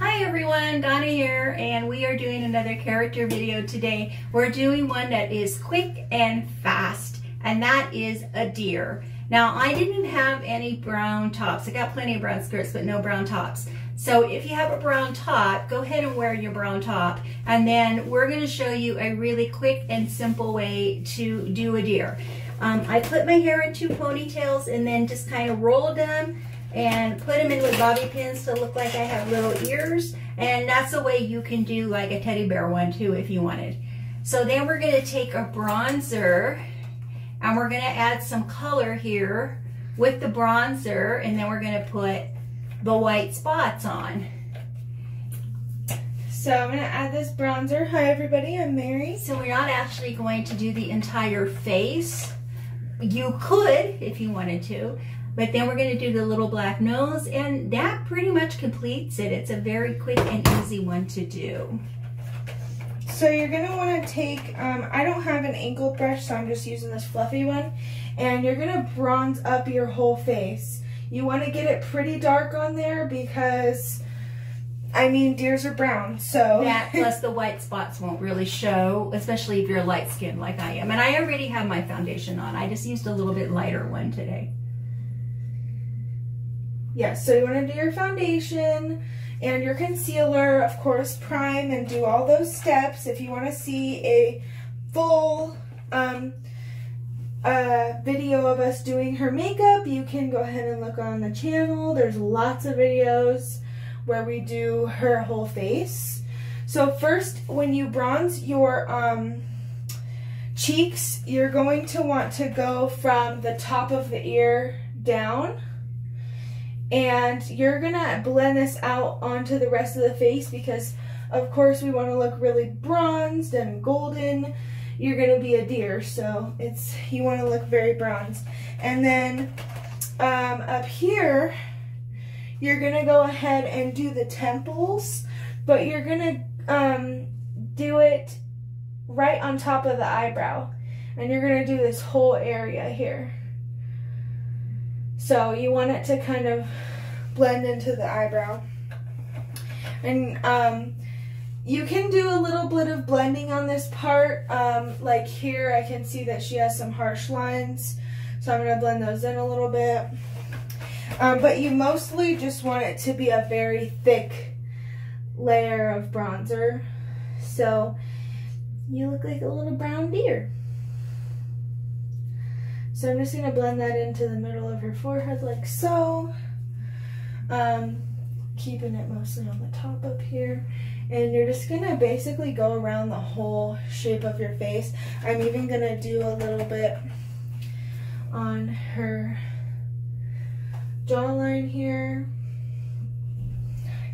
Hi everyone, Donna here, and we are doing another character video today. We're doing one that is quick and fast, and that is a deer. Now, I didn't have any brown tops. I got plenty of brown skirts, but no brown tops. So if you have a brown top, go ahead and wear your brown top. And then we're gonna show you a really quick and simple way to do a deer. Um, I put my hair in two ponytails and then just kind of rolled them and put them in with bobby pins to look like I have little ears. And that's the way you can do like a teddy bear one too if you wanted. So then we're gonna take a bronzer and we're gonna add some color here with the bronzer and then we're gonna put the white spots on. So I'm gonna add this bronzer. Hi everybody, I'm Mary. So we're not actually going to do the entire face. You could if you wanted to, but then we're going to do the little black nose and that pretty much completes it. It's a very quick and easy one to do. So you're going to want to take, um, I don't have an angle brush so I'm just using this fluffy one. And you're going to bronze up your whole face. You want to get it pretty dark on there because, I mean, deers are brown, so. That plus the white spots won't really show, especially if you're light skinned like I am. And I already have my foundation on. I just used a little bit lighter one today. Yes, so you want to do your foundation and your concealer, of course, prime and do all those steps. If you want to see a full um, uh, video of us doing her makeup, you can go ahead and look on the channel. There's lots of videos where we do her whole face. So first, when you bronze your um, cheeks, you're going to want to go from the top of the ear down and you're gonna blend this out onto the rest of the face because of course we want to look really bronzed and golden. You're gonna be a deer so it's you want to look very bronzed. And then um, up here you're gonna go ahead and do the temples but you're gonna um, do it right on top of the eyebrow. And you're gonna do this whole area here so you want it to kind of blend into the eyebrow. And um, you can do a little bit of blending on this part. Um, like here, I can see that she has some harsh lines. So I'm going to blend those in a little bit. Um, but you mostly just want it to be a very thick layer of bronzer. So you look like a little brown deer. So I'm just going to blend that into the middle of her forehead like so. Um, keeping it mostly on the top up here. And you're just going to basically go around the whole shape of your face. I'm even going to do a little bit on her jawline here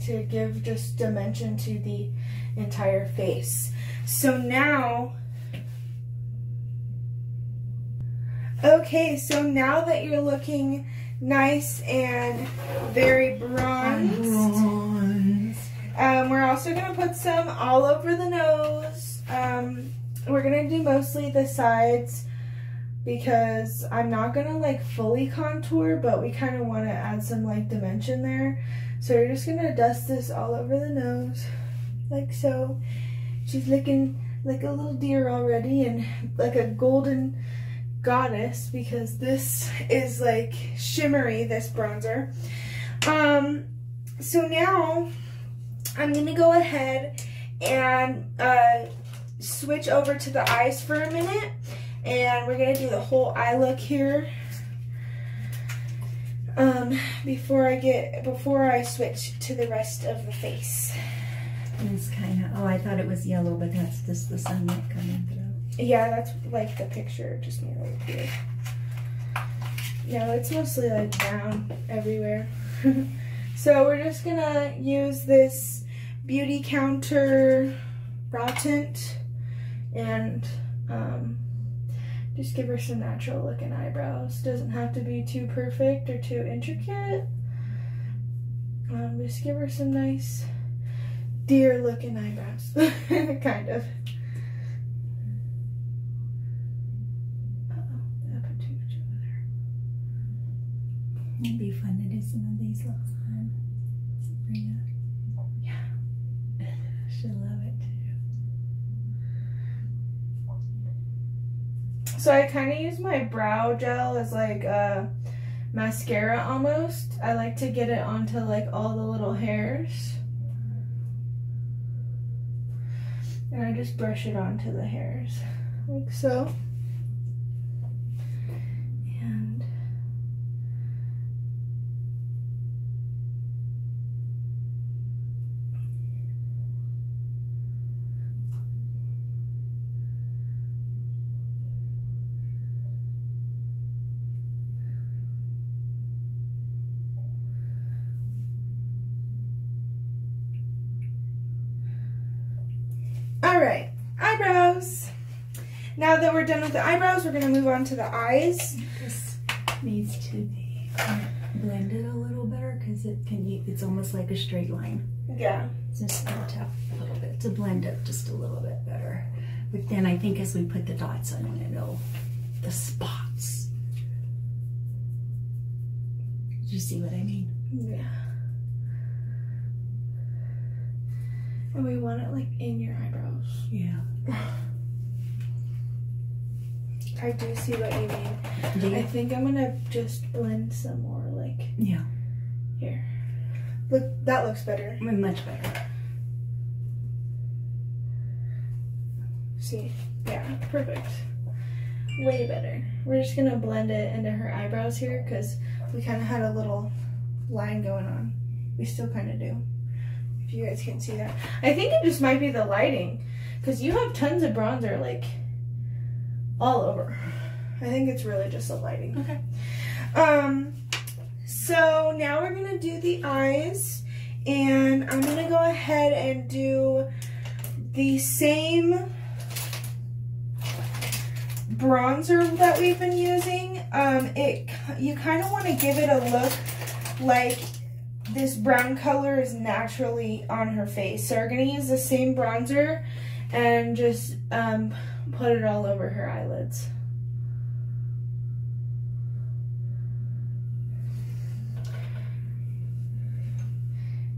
to give just dimension to the entire face. So now Okay, so now that you're looking nice and very bronzed, bronze. um, we're also going to put some all over the nose. Um, we're going to do mostly the sides because I'm not going to like fully contour, but we kind of want to add some like dimension there. So you're just going to dust this all over the nose like so. She's looking like a little deer already and like a golden goddess because this is like shimmery, this bronzer. Um, so now I'm going to go ahead and uh, switch over to the eyes for a minute. And we're going to do the whole eye look here. Um, before I get, before I switch to the rest of the face. It's kind of, oh, I thought it was yellow, but that's just the sunlight coming through. Yeah, that's like the picture just right here. No, it's mostly like brown everywhere. so we're just gonna use this Beautycounter brow tint and um, just give her some natural looking eyebrows. Doesn't have to be too perfect or too intricate. Um, just give her some nice deer looking eyebrows, kind of. It'd be fun to do some of these little ones, Sabrina. Yeah. She'll love it too. So I kind of use my brow gel as like a mascara almost. I like to get it onto like all the little hairs. And I just brush it onto the hairs like so. Eyebrows. Now that we're done with the eyebrows, we're gonna move on to the eyes. This needs to be blended a little better because it can. It's almost like a straight line. Yeah. Just gonna tap a little bit to blend it just a little bit better. But then I think as we put the dots, I want to know the spots. Do you see what I mean? Yeah. And we want it like in your eyebrows. Yeah. I do see what you mean. I think I'm gonna just blend some more like Yeah. here. Look, that looks better. Much better. See? Yeah, perfect. Way better. We're just gonna blend it into her eyebrows here because we kind of had a little line going on. We still kind of do. If you guys can't see that. I think it just might be the lighting because you have tons of bronzer like all over. I think it's really just the lighting. Okay. Um, so now we're gonna do the eyes, and I'm gonna go ahead and do the same bronzer that we've been using. Um, it you kind of want to give it a look like this brown color is naturally on her face. So we're gonna use the same bronzer and just um, put it all over her eyelids.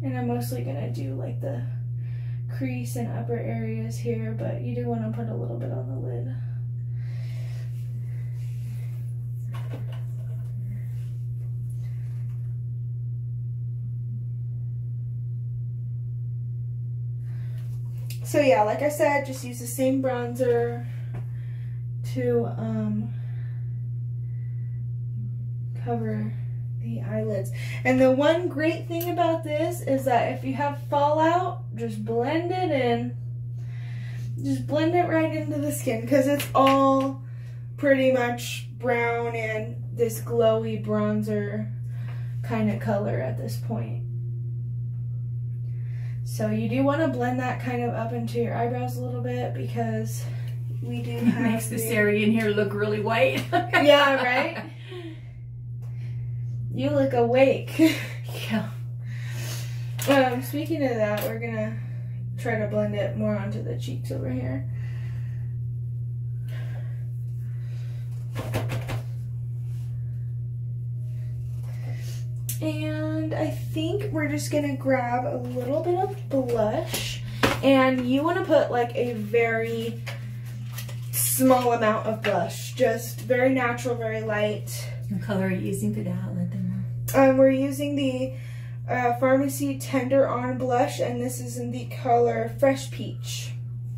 And I'm mostly gonna do like the crease and upper areas here, but you do want to put a little bit on the lid. So yeah, like I said, just use the same bronzer to um, cover the eyelids. And the one great thing about this is that if you have fallout, just blend it in. Just blend it right into the skin because it's all pretty much brown and this glowy bronzer kind of color at this point. So you do want to blend that kind of up into your eyebrows a little bit because we do It have makes this the- area in here look really white. Yeah, right? You look awake. Yeah. um, speaking of that, we're gonna try to blend it more onto the cheeks over here. And I think we're just gonna grab a little bit of blush. And you wanna put like a very small amount of blush. Just very natural, very light. What color are you using for that? Let them Um, we're using the uh, Farmasi Tender On Blush, and this is in the color Fresh Peach.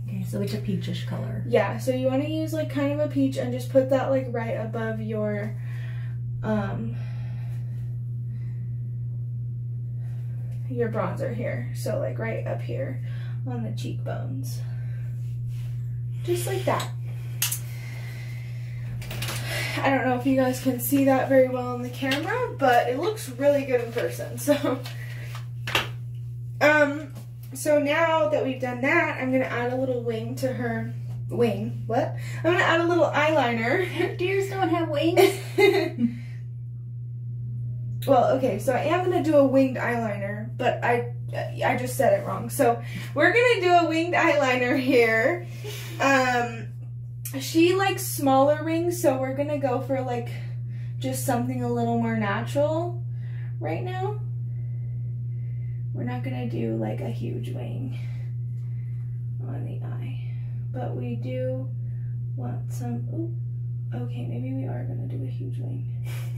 Okay, so it's a peachish color. Yeah, so you want to use like kind of a peach and just put that like right above your um your bronzer here. So like right up here on the cheekbones. Just like that. I don't know if you guys can see that very well on the camera, but it looks really good in person. So um so now that we've done that, I'm gonna add a little wing to her wing. What? I'm gonna add a little eyeliner. Deers don't have wings. well, okay, so I am gonna do a winged eyeliner, but I I just said it wrong. So we're gonna do a winged eyeliner here. Um, she likes smaller rings, so we're gonna go for like just something a little more natural right now. We're not gonna do like a huge wing on the eye, but we do want some. Ooh, Okay, maybe we are gonna do a huge wing.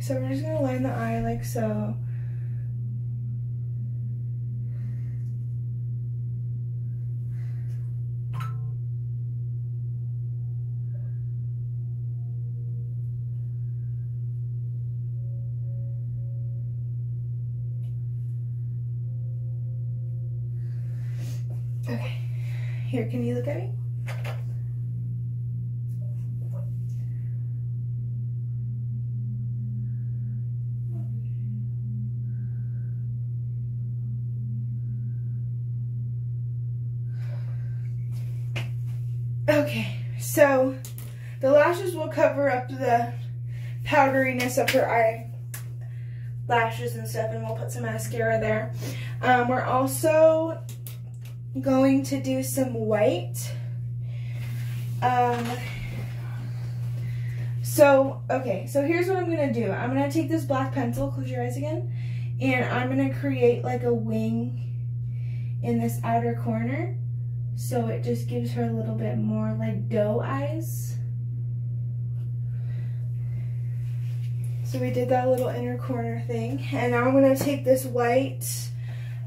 So we're just gonna line the eye like so. Okay, here, can you look at me? Okay, so the lashes will cover up the powderiness of her eye lashes and stuff, and we'll put some mascara there. Um, we're also going to do some white. Um, so, okay, so here's what I'm going to do. I'm going to take this black pencil, close your eyes again, and I'm going to create like a wing in this outer corner. So it just gives her a little bit more like doe eyes. So we did that little inner corner thing. And now I'm to take this white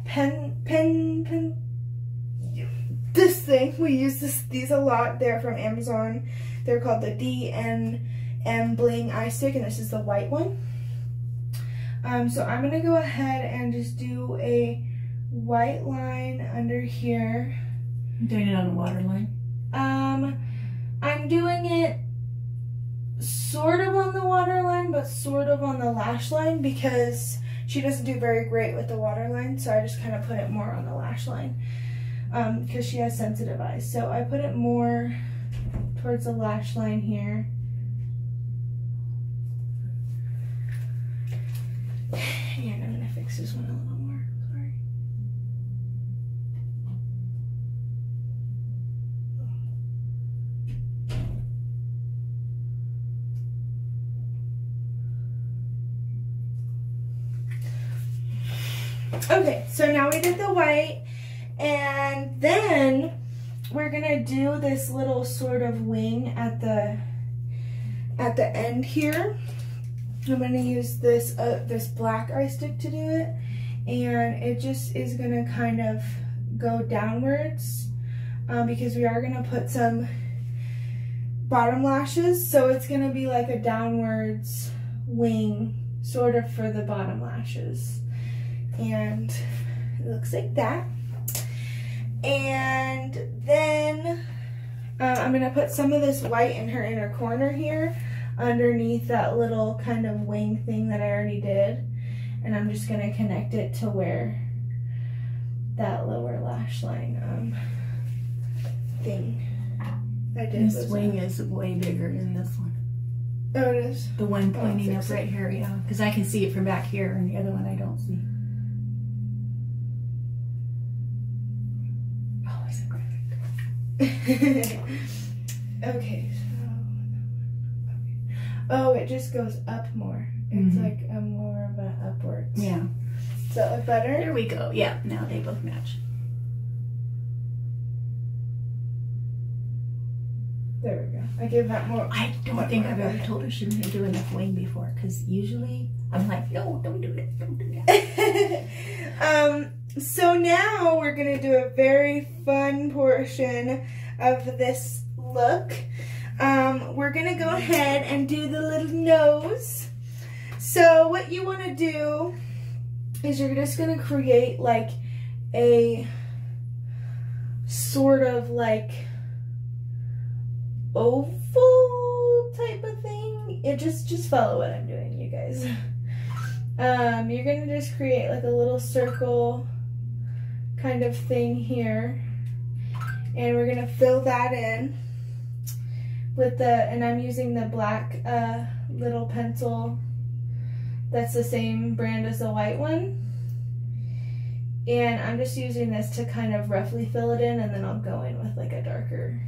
pen, pen, pen, this thing. We use this these a lot. They're from Amazon. They're called the D&M Bling Eye Stick, and this is the white one. Um, so I'm going to go ahead and just do a white line under here. Doing it on the waterline. Um, I'm doing it sort of on the waterline, but sort of on the lash line because she doesn't do very great with the waterline, so I just kind of put it more on the lash line because um, she has sensitive eyes. So I put it more towards the lash line here. And I'm going to fix this one a little more. Sorry. Okay, so now we did the white and then we're gonna do this little sort of wing at the at the end here. I'm gonna use this uh, this black eye stick to do it and it just is gonna kind of go downwards um, because we are gonna put some bottom lashes so it's gonna be like a downwards wing sort of for the bottom lashes and it looks like that and then uh, I'm going to put some of this white in her inner corner here underneath that little kind of wing thing that I already did. And I'm just going to connect it to where that lower lash line um, thing I did. This wing is way bigger than this one. Oh, it is? The one pointing up right here, yeah. Because I can see it from back here, and the other one I don't see. okay, so oh, it just goes up more. It's mm-hmm. like a more of an upwards. Yeah. Does that look better? There we go. Yeah, now they both match. There we go. I give that more. I don't think I've ever told her she didn't do enough wing before because usually I'm like, no, don't do that, don't do that. um, so now we're gonna do a very fun portion of this look. Um, we're gonna go ahead and do the little nose. So what you wanna do is you're just gonna create like a sort of like oval type of thing. It just, just follow what I'm doing, you guys. Um, you're gonna just create like a little circle kind of thing here. And we're gonna fill that in with the, and I'm using the black uh, little pencil that's the same brand as the white one. And I'm just using this to kind of roughly fill it in and then I'll go in with like a darker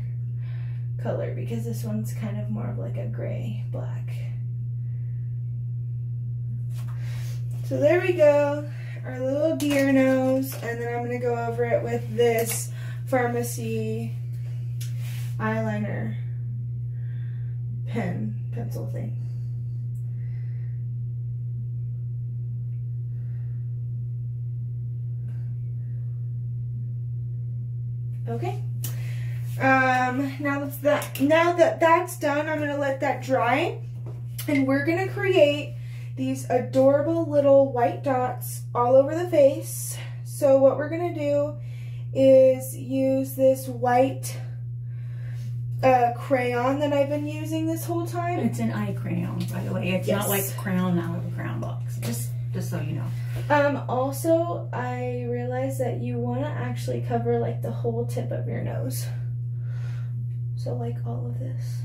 color because this one's kind of more of like a gray black. So there we go, our little deer nose, and then I'm gonna go over it with this Farmasi eyeliner pen pencil thing. Okay. Um, now that. Now that that's done, I'm gonna let that dry, and we're gonna create these adorable little white dots all over the face. So what we're gonna do is use this white uh, crayon that I've been using this whole time. It's an eye crayon, by the way. It's Yes. not like a crown out of a crown box. Just, just so you know. Um, also, I realized that you want to actually cover like the whole tip of your nose. So like all of this.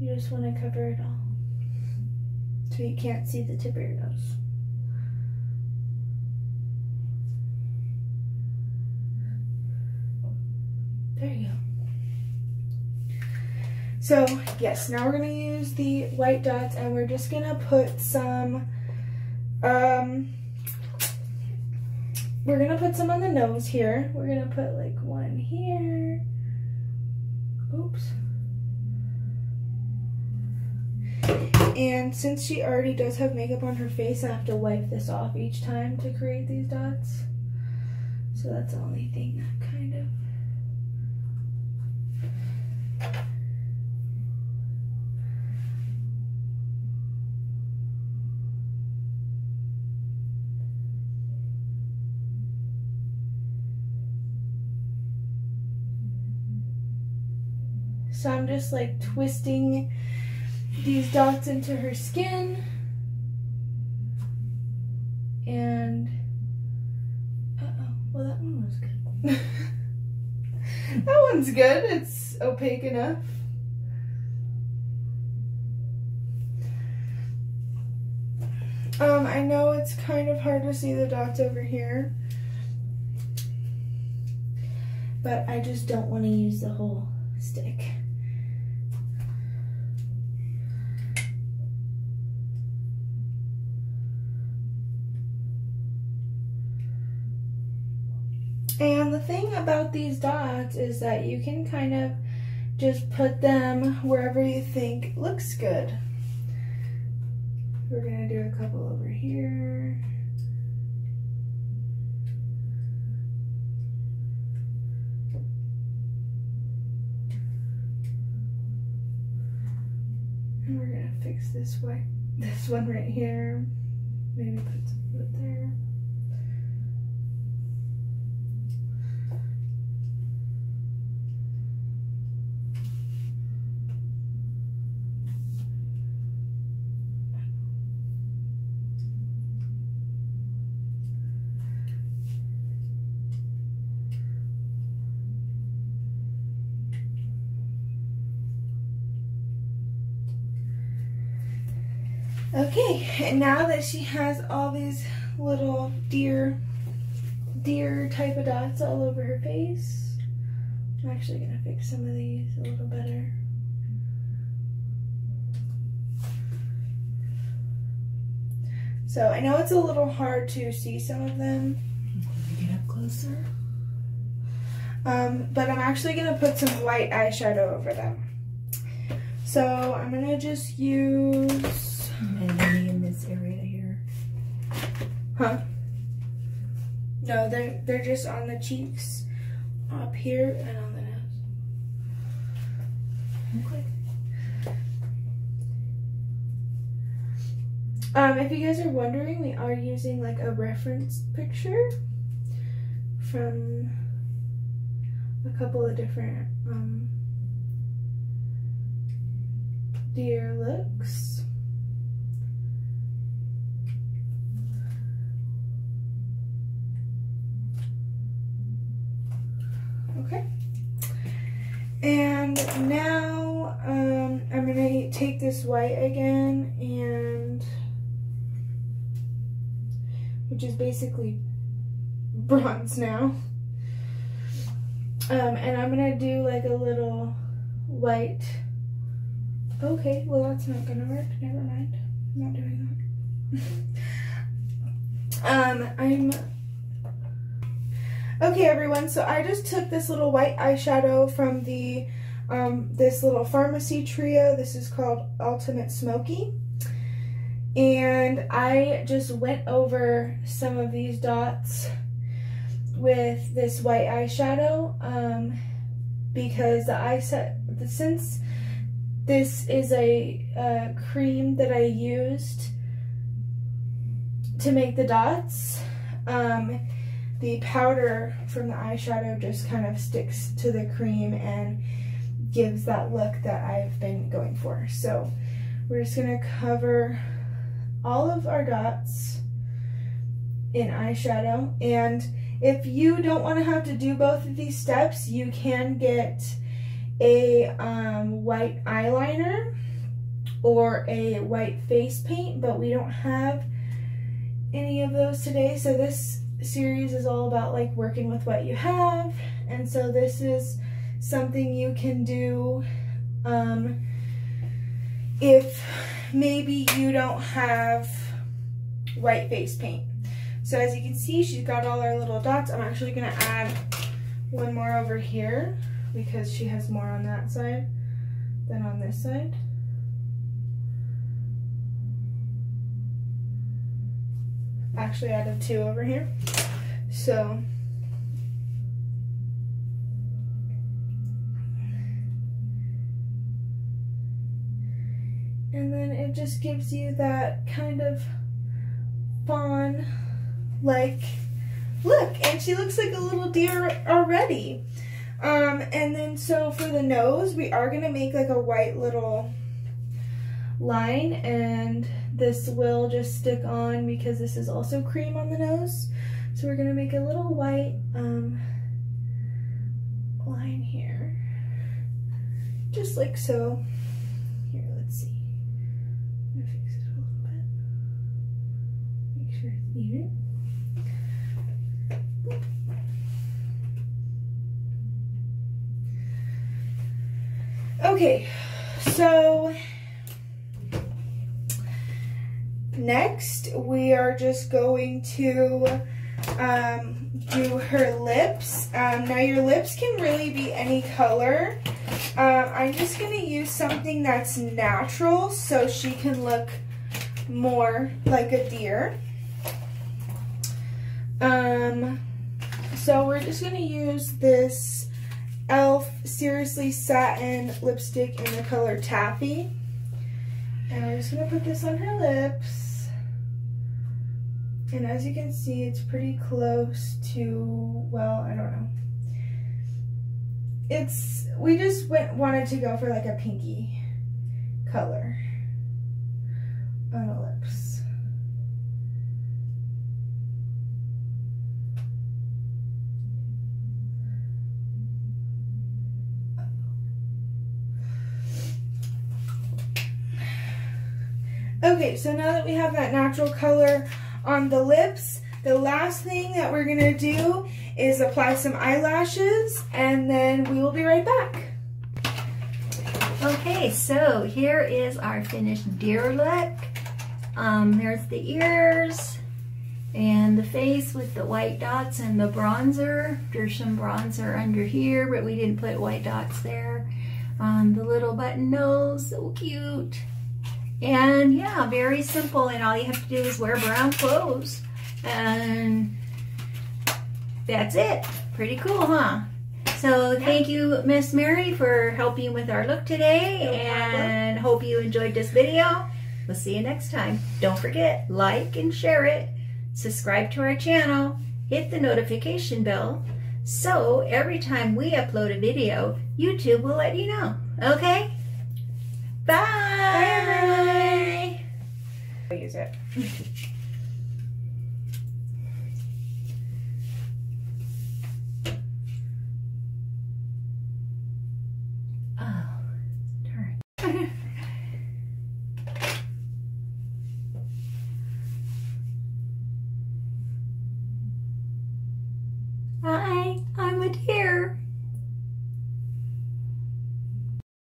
You just want to cover it all. So you can't see the tip of your nose. There you go. So, yes, now we're to use the white dots and we're just to put some um, we're gonna put some on the nose here. We're gonna put like one here. Oops. And since she already does have makeup on her face, I have to wipe this off each time to create these dots. So that's the only thing that kind of. So I'm just like twisting these dots into her skin. And uh-oh, well that one was good. that one's good. It's opaque enough. Um, I know it's kind of hard to see the dots over here. But I just don't want to use the whole stick. And the thing about these dots is that you can kind of just put them wherever you think looks good. We're gonna do a couple over here. And we're gonna fix this white, this one right here. Maybe put some foot there. Okay, and now that she has all these little deer, deer type of dots all over her face, I'm actually gonna fix some of these a little better. So I know it's a little hard to see some of them, Get up closer. um, but I'm actually gonna put some white eyeshadow over them. So I'm gonna just use And maybe Huh? No, they're they're just on the cheeks, up here, and on the nose. Okay. Um, if you guys are wondering, we are using like a reference picture from a couple of different um, deer looks. Okay. And now um, I'm gonna take this white again and which is basically bronze now. Um, and I'm gonna do like a little white. Okay, well that's not gonna work. Never mind. I'm not doing that. um, I'm Okay, everyone, so I just took this little white eyeshadow from the um, this little Farmasi trio. This is called Ultimate Smoky. And I just went over some of these dots with this white eyeshadow um, because the eye set, since this is a uh, cream that I used to make the dots, um, the powder from the eyeshadow just kind of sticks to the cream and gives that look that I've been going for. So we're just gonna cover all of our dots in eyeshadow. And if you don't wanna have to do both of these steps, you can get a um, white eyeliner or a white face paint, but we don't have any of those today. So this series is all about like working with what you have. And so this is something you can do um, if maybe you don't have white face paint. So as you can see, she's got all our little dots. I'm actually gonna add one more over here because she has more on that side than on this side. Actually added two over here. So and then it just gives you that kind of fawn like look and she looks like a little deer already um, and then so for the nose we are gonna make like a white little line and this will just stick on because this is also cream on the nose so we're gonna make a little white um, line here just like so Here, let's see. I think it's a little bit. Make sure it's even. Okay, so next we are just going to um, do her lips. Um, now your lips can really be any color. Uh, I'm just going to use something that's natural so she can look more like a deer. Um, so we're just going to use this e.l.f. Seriously Satin lipstick in the color Taffy. And we're just going to put this on her lips. And as you can see, it's pretty close to, well, I don't know. It's, we just went, wanted to go for like a pinky color on the lips. Okay, so now that we have that natural color on the lips, the last thing that we're gonna do is apply some eyelashes and then we will be right back. Okay, so here is our finished deer look. Um, there's the ears and the face with the white dots and the bronzer. There's some bronzer under here, but we didn't put white dots there. Um, the little button nose, so cute. And yeah, very simple. And all you have to do is wear brown clothes. And that's it. Pretty cool, huh? So yeah. thank you, Miss Mary, for helping with our look today. No and hope you enjoyed this video. We'll see you next time. Don't forget, like and share it. Subscribe to our channel. Hit the notification bell. So every time we upload a video, YouTube will let you know. Okay? Bye. Bye, everyone. Use it.